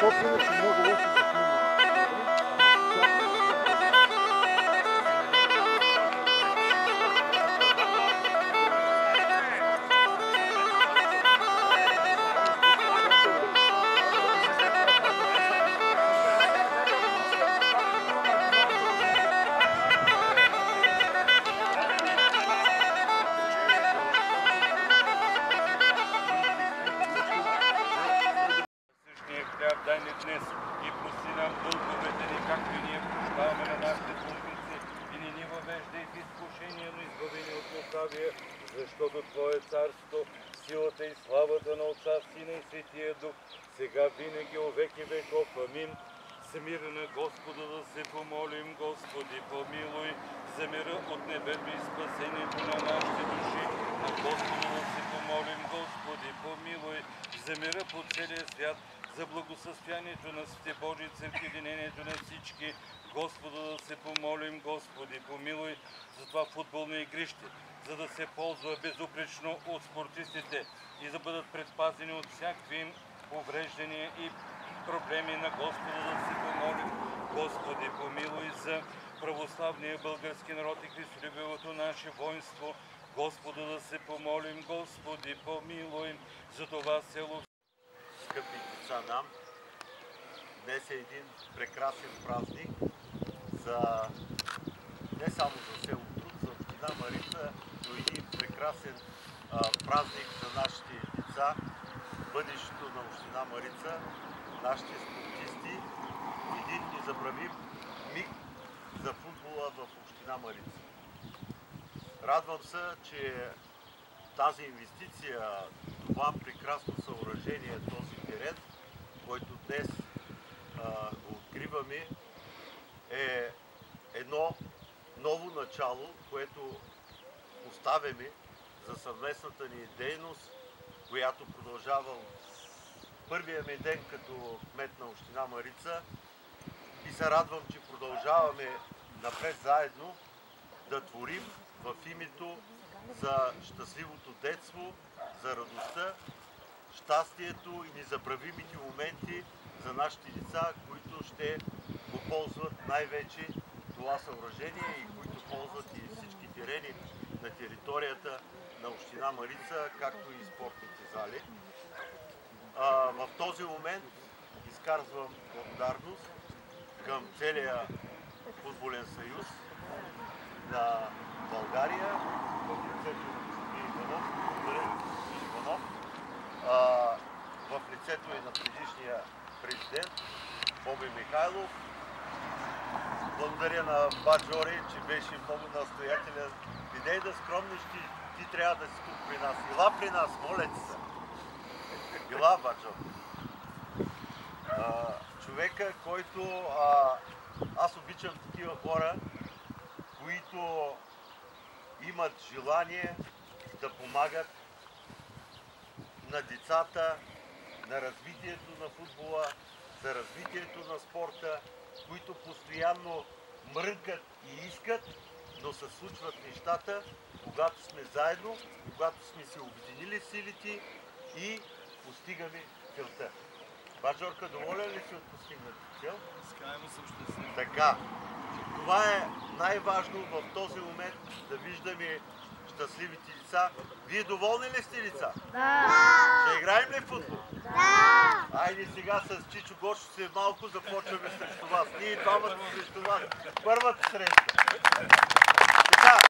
собственици много лошо се Същия ни днес и прости нам дълговете ни, както и ние прощаваме на нашите дължници. И не ни въвеждай в изкушение, но избави ни от лукавия, защото Твое царство, силата и славата на Отца, Сина и Светия Дух, сега винаги, о веки веков. Амин. С мира на Господа да се помолим, Господи, помилуй, за мира от небето и спасението на нашите души. На Господа да се помолим, Господи, помилуй, за мира по целия свят, за благосъстоянието на Свете Божии църкви, единението на всички. Господа да се помолим, Господи, помилуй за това футболно игрище, за да се ползва безупречно от спортистите и да бъдат предпазени от всякакви им увреждания и проблеми на Господа да се помолим. Господи, помилуй за православния български народ и христолюбивото наше воинство. Господа да се помолим, Господи, помилуй за това село. Скъпи деца нам, днес е един прекрасен празник за не само за село Труд, за община Марица, но и един прекрасен а, празник за нашите деца, бъдещето на община Марица, нашите спортисти, един незабравим миг за футбола в община Марица. Радвам се, че тази инвестиция, това прекрасно съоръжение, този терен, който днес а, го откриваме, е едно ново начало, което поставяме за съвместната ни дейност, която продължава от първия ми ден като кмет на община Марица. И се радвам, че продължаваме напред заедно да творим в името за щастливото детство, за радостта, щастието и незабравимите моменти за нашите деца, които ще го ползват най-вече това съоръжение и които ползват и всички терени на територията на община Марица, както и спортните зали. А, в този момент изказвам благодарност към целия футболен съюз на България в лицето на господин Иванов, благодаря ви, господин Иванов, а, в лицето и на предишния президент Боби Михайлов. Благодаря на Баджори, че беше много настоятелен. Идей да скромниш, ти, ти трябва да си тук при нас. Ила при нас, моля се. Ила, Баджор. А, човека, който а, аз обичам такива хора, които имат желание да помагат на децата, на развитието на футбола, за развитието на спорта, които постоянно мрънкат и искат, но се случват нещата, когато сме заедно, когато сме се обединили силите и постигаме целта. Баджорка, доволен ли си от постигната цел? Крайно съм щастлив. Така. Това е най-важно в този момент да виждаме щастливите лица. Вие доволни ли сте лица? Да! Ще играем ли футбол? Да! Айде сега с Чичо Гошо след малко започваме срещу вас. Ние двамата срещу вас. Първата среща. Така.